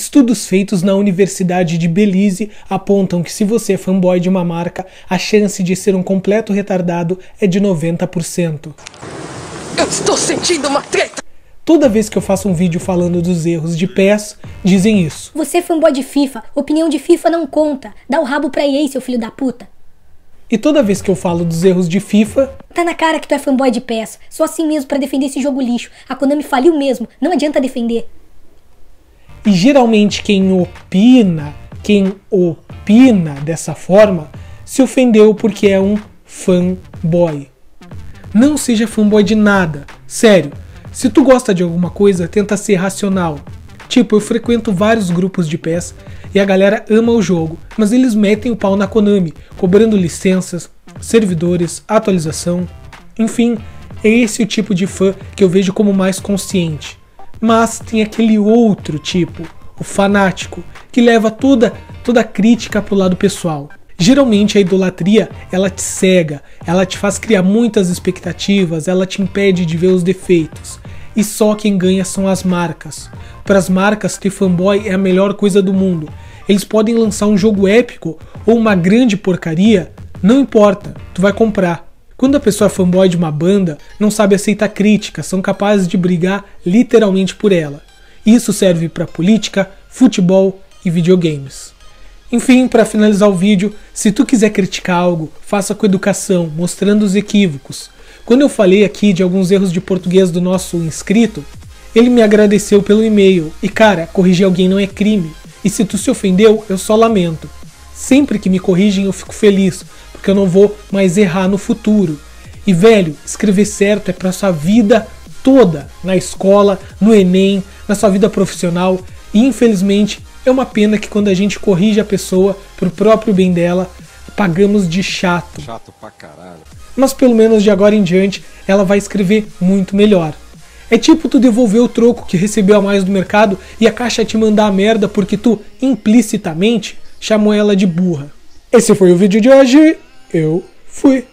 Estudos feitos na Universidade de Belize apontam que se você é fanboy de uma marca, a chance de ser um completo retardado é de 90%. Eu estou sentindo uma treta! Toda vez que eu faço um vídeo falando dos erros de PES, dizem isso. Você é fanboy de FIFA, opinião de FIFA não conta. Dá o rabo pra EA, seu filho da puta. E toda vez que eu falo dos erros de FIFA, Tá na cara que tu é fanboy de PES. Só assim mesmo pra defender esse jogo lixo. A Konami faliu mesmo, não adianta defender. E geralmente quem opina, quem opina dessa forma, se ofendeu porque é um fanboy. Não seja fanboy de nada. Sério, se tu gosta de alguma coisa, tenta ser racional. Tipo, eu frequento vários grupos de PES e a galera ama o jogo, mas eles metem o pau na Konami, cobrando licenças, servidores, atualização. Enfim, é esse o tipo de fã que eu vejo como mais consciente. Mas tem aquele outro tipo, o fanático, que leva toda toda a crítica pro lado pessoal. Geralmente a idolatria, ela te cega, ela te faz criar muitas expectativas, ela te impede de ver os defeitos. E só quem ganha são as marcas. Para as marcas, ter fanboy é a melhor coisa do mundo. Eles podem lançar um jogo épico ou uma grande porcaria, não importa, tu vai comprar. Quando a pessoa é fanboy de uma banda, não sabe aceitar críticas, são capazes de brigar literalmente por ela. Isso serve para política, futebol e videogames. Enfim, para finalizar o vídeo, se tu quiser criticar algo, faça com educação, mostrando os equívocos. Quando eu falei aqui de alguns erros de português do nosso inscrito, ele me agradeceu pelo e-mail. E cara, corrigir alguém não é crime. E se tu se ofendeu, eu só lamento. Sempre que me corrigem eu fico feliz, porque eu não vou mais errar no futuro. E velho, escrever certo é para sua vida toda, na escola, no ENEM, na sua vida profissional. E infelizmente é uma pena que quando a gente corrige a pessoa pro próprio bem dela, pagamos de chato. Chato pra caralho. Mas pelo menos de agora em diante ela vai escrever muito melhor. É tipo tu devolver o troco que recebeu a mais do mercado e a caixa te mandar a merda porque tu implicitamente chamou ela de burra. Esse foi o vídeo de hoje. Eu fui.